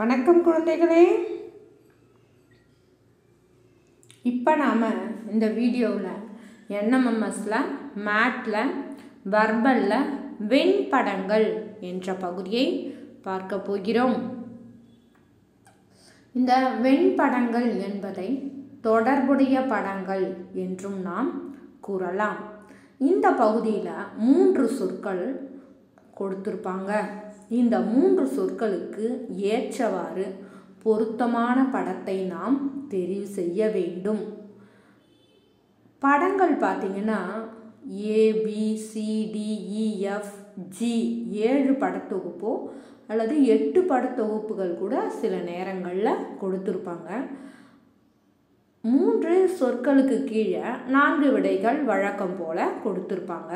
வணக்கம் குழந்தைகளே. இப்போ நாம் இந்த வீடியோவில் என்எம்எம்எஸில் மேட்டில் வர்பலில் வெண்படங்கள் என்ற பகுதியை பார்க்க போகிறோம். இந்த வெண்படங்கள் என்பதை தொடர்புடைய படங்கள் என்றும் நாம் கூறலாம். இந்த பகுதியில் மூன்று சொற்கள் கொடுத்துருப்பாங்க. இந்த மூன்று சொற்களுக்கு ஏற்றவாறு பொருத்தமான படத்தை நாம் தெரிவு செய்ய வேண்டும். படங்கள் பார்த்தீங்கன்னா ஏபிசிடிஇஎஃப் ஜி e, ஏழு படத்தொகுப்போ அல்லது எட்டு படத்தொகுப்புகள் கூட சில நேரங்களில் கொடுத்துருப்பாங்க. மூன்று சொற்களுக்கு கீழே நான்கு விடைகள் வழக்கம் போல் கொடுத்துருப்பாங்க.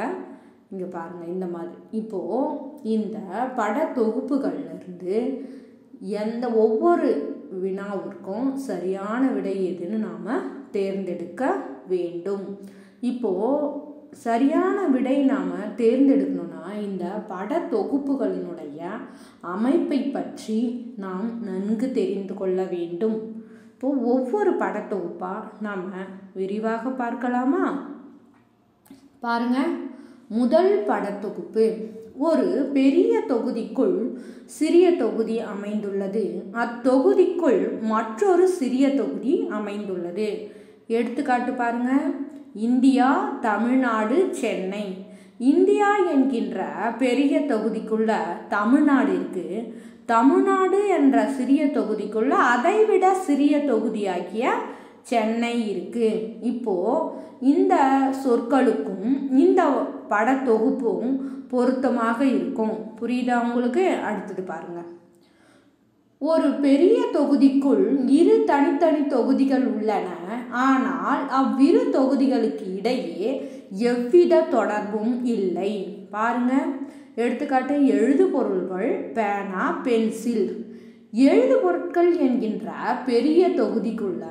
இங்கே பாருங்கள் இந்த மாதிரி. இப்போது இந்த படத்தொகுப்புகள்லேருந்து எந்த ஒவ்வொரு வினாவிற்கும் சரியான விடை எதுன்னு நாம் தேர்ந்தெடுக்க வேண்டும். இப்போது சரியான விடை நாம் தேர்ந்தெடுக்கணும்னா இந்த பட தொகுப்புகளினுடைய அமைப்பை பற்றி நாம் நன்கு தெரிந்து கொள்ள வேண்டும். இப்போது ஒவ்வொரு படத்தொகுப்பாக நாம் விரிவாக பார்க்கலாமா? பாருங்கள் முதல் படத்தொகுப்பு. ஒரு பெரிய தொகுதிக்குள் சிறிய தொகுதி அமைந்துள்ளது. அத்தொகுதிக்குள் மற்றொரு சிறிய தொகுதி அமைந்துள்ளது. எடுத்துக்காட்டு பாருங்க. இந்தியா தமிழ்நாடு சென்னை. இந்தியா என்கின்ற பெரிய தொகுதிக்குள்ள தமிழ்நாடு இருக்கு. தமிழ்நாடு என்ற சிறிய தொகுதிக்குள்ள அதைவிட சிறிய தொகுதியாகிய சென்னை இருக்கு. இப்போ இந்த சொற்களுக்கும் இந்த படத்தொகுப்பும் பொருத்தமாக இருக்கும். புரியுதா உங்களுக்கு? அடுத்தது பாருங்க. ஒரு பெரிய தொகுதிக்குள் இரு தனித்தனி தொகுதிகள் உள்ளன. ஆனால் அவ்விரு தொகுதிகளுக்கு இடையே எவ்வித தொடர்பும் இல்லை. பாருங்க. எடுத்துக்காட்டு எழுது பொருள்கள் பேனா பென்சில். எழுது பொருட்கள் என்கின்ற பெரிய தொகுதிக்குள்ள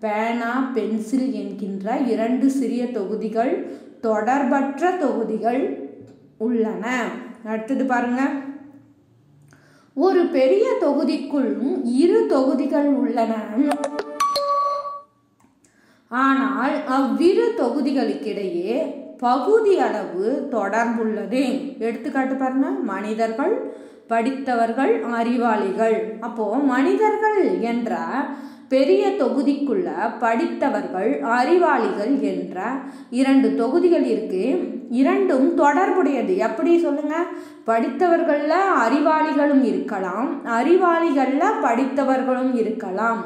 பேனா பென்சில் என்கின்ற இரண்டு சிறிய தொகுதிகள் தொடர்பற்ற தொகுதிகள் உள்ளன. அடுத்தது பாருங்க. ஒரு பெரிய தொகுதிக்குள் இரு தொகுதிகள் உள்ளன. ஆனால் அவ்விரு தொகுதிகளுக்கிடையே பகுதி அளவு தொடர்புள்ளது. எடுத்துக்காட்டு பாருங்க. மனிதர்கள் படித்தவர்கள் அறிவாளிகள். அப்போ மனிதர்கள் என்ற பெரிய தொகுதிக்குள்ள படித்தவர்கள் அறிவாளிகள் என்ற இரண்டு தொகுதிகள் இருக்கு. இரண்டும் தொடர்புடையது. எப்படி சொல்லுங்க? படித்தவர்களில் அறிவாளிகளும் இருக்கலாம் அறிவாளிகளில் படித்தவர்களும் இருக்கலாம்.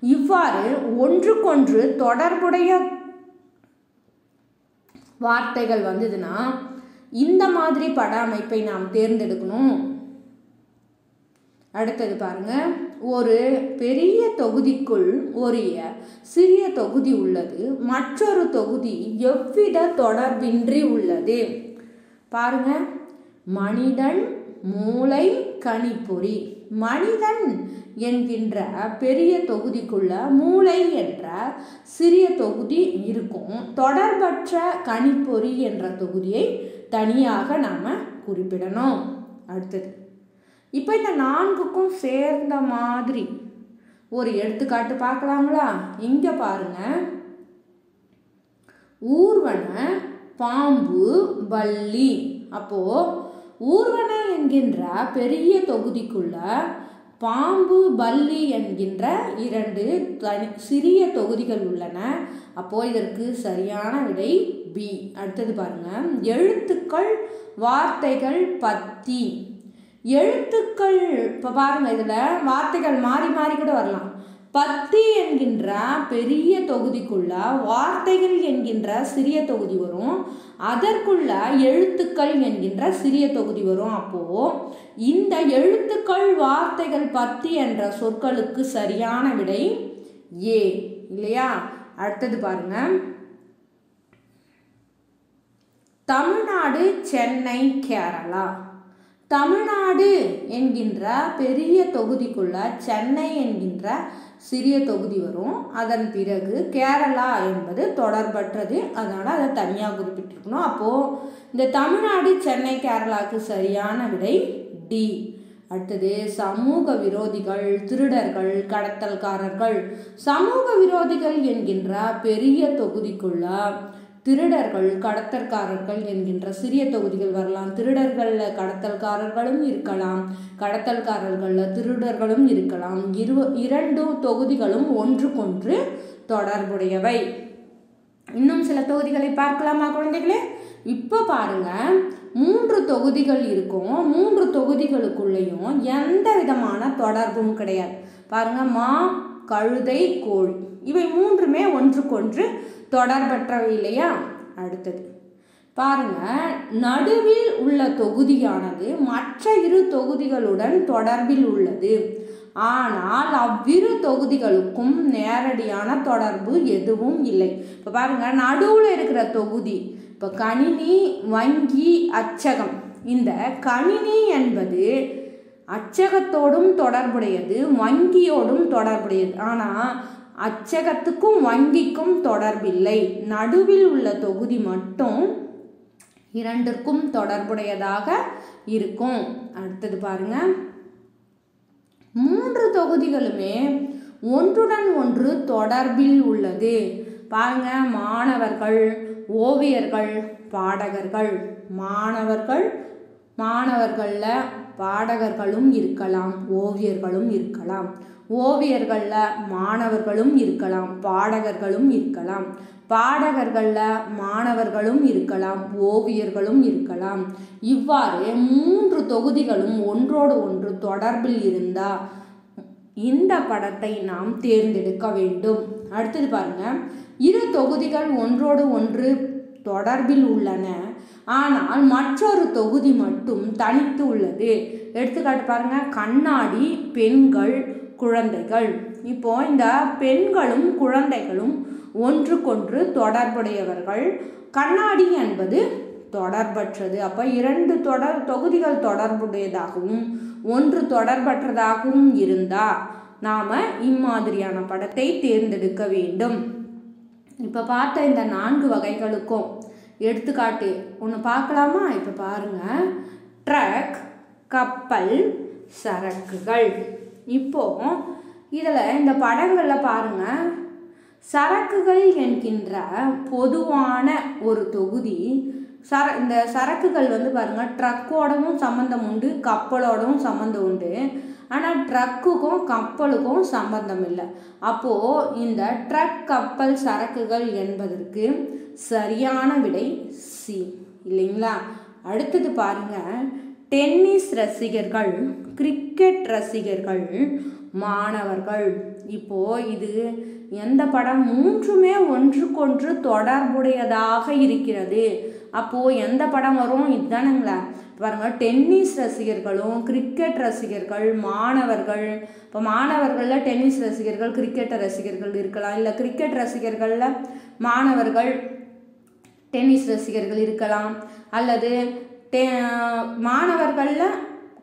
இவ்வாறு ஒன்றுக்கொன்று தொடர்புடைய வார்த்தைகள் வந்ததுன்னா இந்த மாதிரி பட அமைப்பை நாம் தேர்ந்தெடுக்கணும். அடுத்தது பாருங்க. ஒரு பெரிய தொகுதிக்குள் ஒரு சிறிய தொகுதி உள்ளது. மற்றொரு தொகுதி எவ்வித தொடர்பின்றி உள்ளது? பாருங்க. மனிதன் மூளை கணிப்பொறி. மனிதன் என்கின்ற பெரிய தொகுதிக்குள்ள மூளை என்ற சிறிய தொகுதி இருக்கும். தொடர்பற்ற கணிப்பொறி என்ற தொகுதியை தனியாக நாம் குறிப்பிடணும். அடுத்தது. இப்போ இந்த நான்குக்கும் சேர்ந்த மாதிரி ஒரு எடுத்துக்காட்டு பார்க்கலாங்களா? இங்கே பாருங்க. ஊர்வன பாம்பு பல்லி அப்போ ஊர்வன என்கின்ற பெரிய தொகுதிக்குள்ள பாம்பு பல்லி என்கின்ற இரண்டு தனி சிறிய தொகுதிகள் உள்ளன. அப்போ இதற்கு சரியான விடை பி அடுத்தது பாருங்க. எழுத்துக்கள் வார்த்தைகள் பத்தி. எழுத்துக்கள் இப்போ பாருங்க இதில் வார்த்தைகள் மாறி மாறி கூட வரலாம். பத்தி என்கின்ற பெரிய தொகுதிக்குள்ள வார்த்தைகள் என்கின்ற சிறிய தொகுதி வரும். அதற்குள்ள எழுத்துக்கள் என்கின்ற சிறிய தொகுதி வரும். அப்போ இந்த எழுத்துக்கள் வார்த்தைகள் பத்தி என்ற சொற்களுக்கு சரியான விடை ஏ. இல்லையா? அடுத்தது பாருங்க. தமிழ்நாடு சென்னை கேரளா. தமிழ்நாடு என்கின்ற பெரிய தொகுதிக்குள்ள சென்னை என்கின்ற சிறிய தொகுதி வரும். அதன் பிறகு கேரளா என்பது தொடர்பற்றது. அதனால் அதை தனியாக குறிப்பிட்டிருக்கணும். அப்போது இந்த தமிழ்நாடு சென்னை கேரளாவுக்கு சரியான விடை டி. அடுத்தது சமூக விரோதிகள் திருடர்கள் கடத்தல்காரர்கள். சமூக விரோதிகள் என்கின்ற பெரிய தொகுதிக்குள்ள திருடர்கள் கடத்தல்காரர்கள் என்கின்ற சிறிய தொகுதிகள் வரலாம். திருடர்களில் கடத்தல்காரர்களும் இருக்கலாம். கடத்தல்காரர்களில் திருடர்களும் இருக்கலாம். இரு இரண்டு தொகுதிகளும் ஒன்றுக்கொன்று தொடர்புடையவை. இன்னும் சில தொகுதிகளை பார்க்கலாமா குழந்தைகளே? இப்போ பாருங்க. மூன்று தொகுதிகள் இருக்கும். மூன்று தொகுதிகளுக்குள்ளேயும் எந்த விதமான தொடர்பும் கிடையாது. பாருங்க மா கழுதை கோழி. இவை மூன்றுமே ஒன்றுக்கொன்று தொடர்பற்றவை இல்லையா? அடுத்தது. பாருங்க நடுவில் உள்ள தொகுதியானது மற்ற இரு தொகுதிகளுடன் தொடர்பில் உள்ளது. ஆனால் அவ்விரு தொகுதிகளுக்கும் நேரடியான தொடர்பு எதுவும் இல்லை. இப்போ பாருங்க நடுவில் இருக்கிற தொகுதி இப்போ கணினி வங்கி அச்சகம். இந்த கணினி என்பது அச்சகத்தோடும் தொடர்புடையது வங்கியோடும் தொடர்புடையது. ஆனால் அச்சகத்துக்கும் வங்கிக்கும் தொடர்பில்லை. நடுவில் உள்ள தொகுதி மட்டும் இரண்டிற்கும் தொடர்புடையதாக இருக்கும். அடுத்தது பாருங்க. மூன்று தொகுதிகளுமே ஒன்றுடன் ஒன்று தொடர்பில் உள்ளது. பாருங்க மாணவர்கள் ஓவியர்கள் பாடகர்கள். மாணவர்கள் மாணவர்களில் பாடகர்களும் இருக்கலாம் ஓவியர்களும் இருக்கலாம். ஓவியர்களில் மாணவர்களும் இருக்கலாம் பாடகர்களும் இருக்கலாம். பாடகர்களில் மாணவர்களும் இருக்கலாம் ஓவியர்களும் இருக்கலாம். இவ்வாறு மூன்று தொகுதிகளும் ஒன்றோடு ஒன்று தொடர்பில் இருந்தால் இந்த படத்தை நாம் தேர்ந்தெடுக்க வேண்டும். அடுத்தது பாருங்க. இரு தொகுதிகள் ஒன்றோடு ஒன்று தொடர்பில் உள்ளன. ஆனால் மற்றொரு தொகுதி மட்டும் தனித்து உள்ளது. எடுத்துக்காட்டு பாருங்க கண்ணாடி பெண்கள் குழந்தைகள். இப்போ இந்த பெண்களும் குழந்தைகளும் ஒன்றுக்கொன்று தொடர்புடையவர்கள். கண்ணாடி என்பது தொடர்பற்றது. அப்போ இரண்டு தொடர் தொகுதிகள் தொடர்புடையதாகவும் ஒன்று தொடர்பற்றதாகவும் இருந்தால் நாம் இம்மாதிரியான படத்தை தேர்ந்தெடுக்க வேண்டும். இப்போ பார்த்த இந்த நான்கு வகைகளுக்கும் எடுத்துக்காட்டு ஒன்று பார்க்கலாமா? இப்போ பாருங்கள் ட்ரக் கப்பல் சரக்குகள். இப்போ இதில் இந்த படங்களில் பாருங்கள் சரக்குகள் என்கின்ற பொதுவான ஒரு தொகுதி. சர இந்த சரக்குகள் வந்து பாருங்கள் ட்ரக்கோடவும் சம்மந்தம் உண்டு கப்பலோடவும் சம்மந்தம் உண்டு. ஆனால் ட்ரக்குக்கும் கப்பலுக்கும் சம்பந்தம் இல்லை அப்போது இந்த ட்ரக் கப்பல் சரக்குகள் என்பதற்கு சரியான விடை சி இல்லைங்களா? அடுத்தது பாருங்க. டென்னிஸ் ரசிகர்கள் கிரிக்கெட் ரசிகர்கள் மாணவர்கள். இப்போ இது எந்த படம்? மூன்றுமே ஒன்றுக்கொன்று தொடர்புடையதாக இருக்கிறது. அப்போது எந்த படம் வரும்? இதுதானுங்களா? பாருங்கள் டென்னிஸ் ரசிகர்களும் கிரிக்கெட் ரசிகர்கள் மாணவர்கள் இப்போ மாணவர்களில் டென்னிஸ் ரசிகர்கள் கிரிக்கெட் ரசிகர்கள் இருக்கலாம். இல்லை கிரிக்கெட் ரசிகர்களில் மாணவர்கள் டென்னிஸ் ரசிகர்கள் இருக்கலாம். அல்லது டெ மாணவர்களில்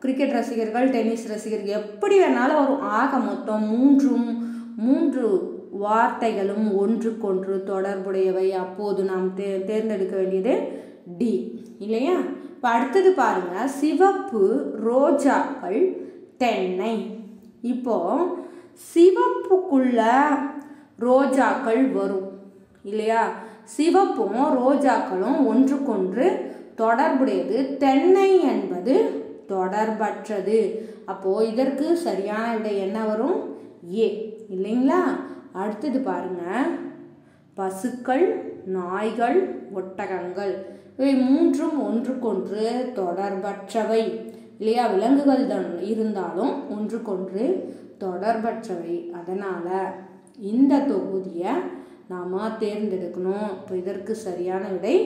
கிரிக்கெட் ரசிகர்கள் டென்னிஸ் ரசிகர்கள் எப்படி வேணாலும் வரும். ஆக மொத்தம் மூன்றும் மூன்று வார்த்தைகளும் ஒன்றுக்கொன்று தொடர்புடையவை. அப்போது நாம் தே தேர்ந்தெடுக்க வேண்டியது டி இல்லையா? இப்போ அடுத்தது பாருங்க சிவப்பு ரோஜாக்கள் தென்னை. இப்போ சிவப்புக்குள்ள ரோஜாக்கள் வரும் இல்லையா? சிவப்பும் ரோஜாக்களும் ஒன்றுக்கொன்று தொடர்புடையது. தென்னை என்பது தொடர்பற்றது. அப்போ இதற்கு சரியான விடை என்ன வரும்? ஏ இல்லைங்களா? அடுத்தது பாருங்க பசுக்கள் நாய்கள் ஒட்டகங்கள். இவை மூன்றும் ஒன்றுக்கொன்று தொடர்பற்றவை. இல்லையா? விலங்குகள் தான் இருந்தாலும் ஒன்றுக்கொன்று தொடர்பற்றவை. அதனால் இந்த தொகுதியை நாம் தேர்ந்தெடுக்கணும். இப்போ இதற்கு சரியான விடை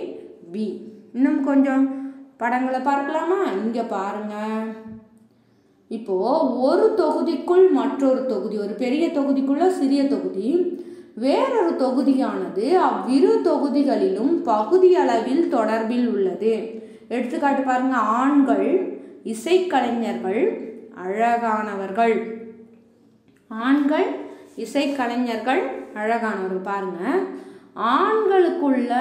பி இன்னும் கொஞ்சம் படங்களை பார்க்கலாமா? இங்கே பாருங்க. இப்போது ஒரு தொகுதிக்குள் மற்றொரு தொகுதி ஒரு பெரிய தொகுதிக்குள்ள சிறிய தொகுதி வேறொரு தொகுதியானது அவ்விரு தொகுதிகளிலும் பகுதி அளவில் தொடர்பில் உள்ளது. எடுத்துக்காட்டு பாருங்க ஆண்கள் இசைக்கலைஞர்கள் அழகானவர்கள். ஆண்கள் இசைக்கலைஞர்கள் அழகானவர்கள். பாருங்க ஆண்களுக்குள்ள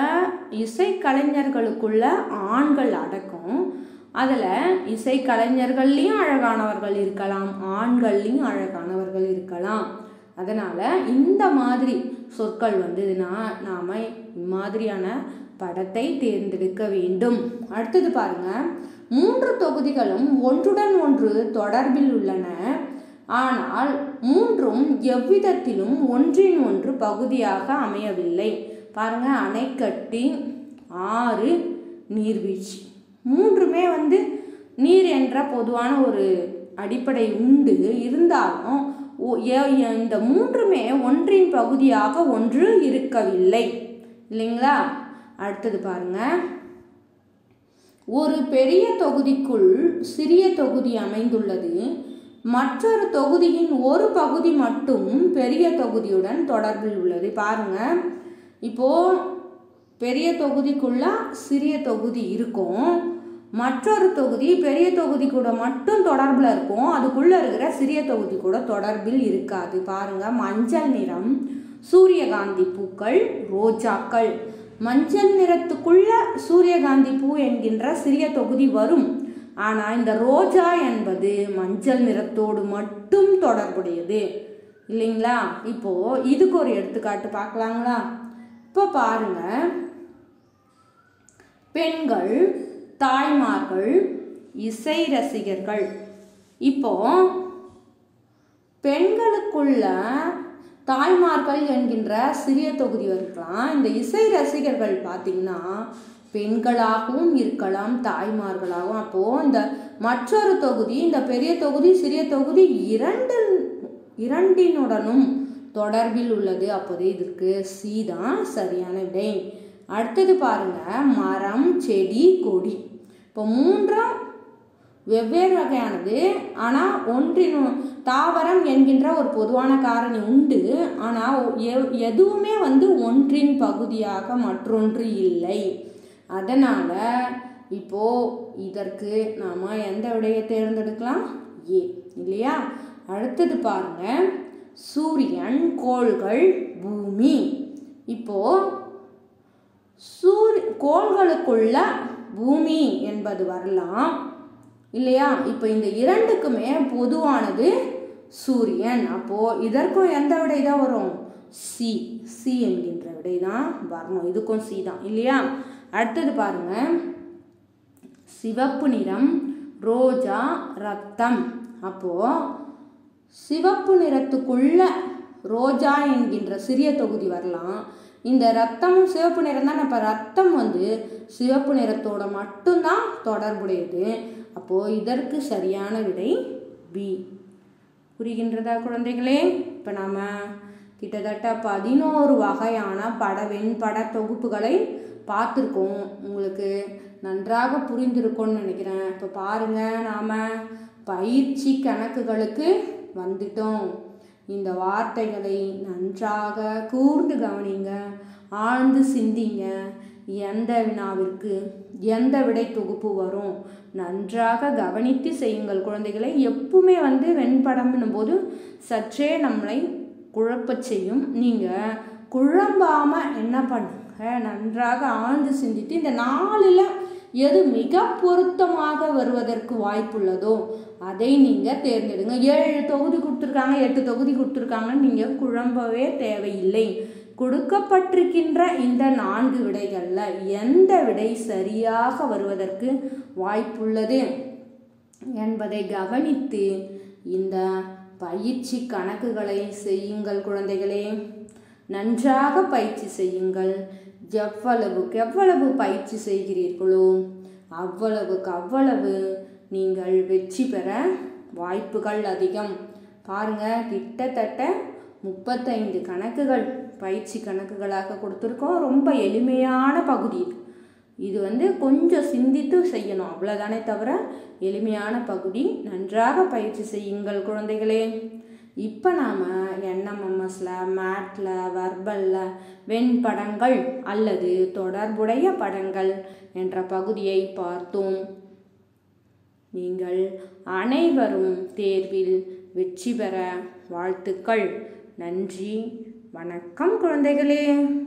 இசைக்கலைஞர்களுக்குள்ள ஆண்கள் அடக்கம். அதில் இசைக்கலைஞர்கள்லேயும் அழகானவர்கள் இருக்கலாம் ஆண்கள்லேயும் அழகானவர்கள் இருக்கலாம். அதனால் இந்த மாதிரி சொற்கள் வந்ததுன்னா நாம் இம்மாதிரியான படத்தை தேர்ந்தெடுக்க வேண்டும். அடுத்தது பாருங்க. மூன்று தொகுதிகளும் ஒன்றுடன் ஒன்று தொடர்பில் உள்ளன. ஆனால் மூன்றும் எவ்விதத்திலும் ஒன்றின் ஒன்று பகுதியாக அமையவில்லை. பாருங்க. அணைக்கட்டி ஆறு நீர்வீழ்ச்சி. மூன்றுமே வந்து நீர் என்ற பொதுவான ஒரு அடிப்படை உண்டு. இருந்தாலும் இந்த மூன்றுமே ஒன்றின் பகுதியாக ஒன்று இருக்கவில்லை. இல்லைங்களா? அடுத்தது பாருங்க. ஒரு பெரிய தொகுதிக்குள் சிறிய தொகுதி அமைந்துள்ளது. மற்றொரு தொகுதியின் ஒரு பகுதி மட்டும் பெரிய தொகுதியுடன் தொடர்பில் உள்ளது. பாருங்க. இப்போ பெரிய தொகுதிக்குள்ள சிறிய தொகுதி இருக்கும். மற்றொரு தொகுதி பெரிய தொகுதி கூட மட்டும் தொடர்பில் இருக்கும். அதுக்குள்ளே இருக்கிற சிறிய தொகுதி கூட தொடர்பில் இருக்காது. பாருங்க மஞ்சள் நிறம் சூரியகாந்தி பூக்கள் ரோஜாக்கள். மஞ்சள் நிறத்துக்குள்ள சூரியகாந்தி பூ என்கின்ற சிறிய தொகுதி வரும். ஆனால் இந்த ரோஜா என்பது மஞ்சள் நிறத்தோடு மட்டும் தொடர்புடையது. இல்லைங்களா? இப்போது இதுக்கு ஒரு எடுத்துக்காட்டு பார்க்கலாங்களா? இப்போ பாருங்கள் பெண்கள் தாய்மார்கள் இசை ரசிகர்கள். இப்போ பெண்களுக்குள்ள தாய்மார்கள் என்கின்ற சிறிய தொகுதி இருக்கலாம். இந்த இசை ரசிகர்கள் பார்த்தீங்கன்னா பெண்களாகவும் இருக்கலாம் தாய்மார்களாகவும். அப்போது இந்த மற்றொரு தொகுதி இந்த பெரிய தொகுதி சிறிய தொகுதி இரண்டு இரண்டினுடனும் தொடர்பில் உள்ளது. அப்போது இதற்கு சி தான் சரியான விடை. அடுத்தது பாருங்க மரம் செடி கொடி. இப்போ மூன்றும் வெவ்வேறு வகையானது. ஆனால் ஒன்றின் தாவரம் என்கின்ற ஒரு பொதுவான காரணி உண்டு. ஆனால் எ- எதுவுமே வந்து ஒன்றின் பகுதியாக மற்றொன்று இல்லை. அதனால் இப்போ இதற்கு நாம் எந்த விடையை தேர்ந்தெடுக்கலாம்? ஏ இல்லையா? அடுத்தது பாருங்கள் சூரியன் கோள்கள் பூமி. இப்போது சூரிய கோள்களுக்குள்ள பூமி என்பது வரலாம். இல்லையா? இப்போ இந்த இரண்டுக்குமே பொதுவானது சூரியன். அப்போது இதற்கும் எந்த விடை தான் வரும்? சி சி என்கின்ற விடை தான் வரணும். இதுக்கும் சி தான். இல்லையா? அடுத்தது பாருங்க. சிவப்பு நிறம் ரோஜா ரத்தம். அப்போது சிவப்பு நிறத்துக்குள்ள ரோஜா என்கின்ற சிறிய தொகுதி வரலாம். இந்த ரத்தமும் சிவப்பு நிறம் தான் ரத்தம் வந்து சிவப்பு நிறத்தோட மட்டும்தான் தொடர்புடையது. அப்போது இதற்கு சரியான விடை பி புரிகின்றதா குழந்தைகளே? இப்போ நாம் கிட்டத்தட்ட பதினோரு வகையான பட வெண்பட தொகுப்புகளை பார்த்துருக்கோம். உங்களுக்கு நன்றாக புரிந்திருக்கும்னு நினைக்கிறேன். இப்போ பாருங்கள் நாம் பயிற்சி கணக்குகளுக்கு வந்துட்டோம். இந்த வார்த்தைகளை நன்றாக கூர்ந்து கவனிங்க ஆழ்ந்து சிந்திங்க. எந்த வினாவிற்கு எந்த விடை தொகுப்பு வரும் நன்றாக கவனித்து செய்யுங்கள். குழந்தைகளை எப்பவுமே வந்து வெண்படம்னும் போது சற்றே நம்மளை குழப்ப செய்யும். நீங்கள் குழம்பாமல் என்ன பண்ணுங்க? நன்றாக ஆழ்ந்து சிந்தித்து இந்த நாளில் எது மிக பொருத்தமாக வருவதற்கு வாய்ப்புள்ளதோ அதை நீங்கள் தேர்ந்தெடுங்க. ஏழு தொகுதி கொடுத்துருக்காங்க எட்டு தொகுதி கொடுத்துருக்காங்கன்னு நீங்கள் குழம்பவே தேவையில்லை. கொடுக்கப்பட்டிருக்கின்ற இந்த நான்கு விடைகளில் எந்த விடை சரியாக வருவதற்கு வாய்ப்புள்ளது என்பதை கவனித்து இந்த பயிற்சி கணக்குகளை செய்யுங்கள் குழந்தைகளே. நன்றாக பயிற்சி செய்யுங்கள். எவ்வளவுக்கு எவ்வளவு பயிற்சி செய்கிறீர்களோ அவ்வளவுக்கு அவ்வளவு நீங்கள் வெற்றி பெற வாய்ப்புகள் அதிகம். பாருங்கள் கிட்டத்தட்ட முப்பத்தைந்து கணக்குகள் பயிற்சி கணக்குகளாக கொடுத்துருக்கோம். ரொம்ப எளிமையான பகுதி இது. இது வந்து கொஞ்சம் சிந்தித்து செய்யணும். அவ்வளோதானே தவிர எளிமையான பகுதி. நன்றாக பயிற்சி செய்யுங்கள் குழந்தைகளே. இப்போ நாம் என்எம்எம்எஸில் மேட்டில் வர்பலில் வெண்படங்கள் அல்லது தொடர்புடைய படங்கள் என்ற பகுதியை பார்த்தோம். நீங்கள் அனைவரும் தேர்வில் வெற்றி பெற வாழ்த்துக்கள். நன்றி. வணக்கம் குழந்தைகளே.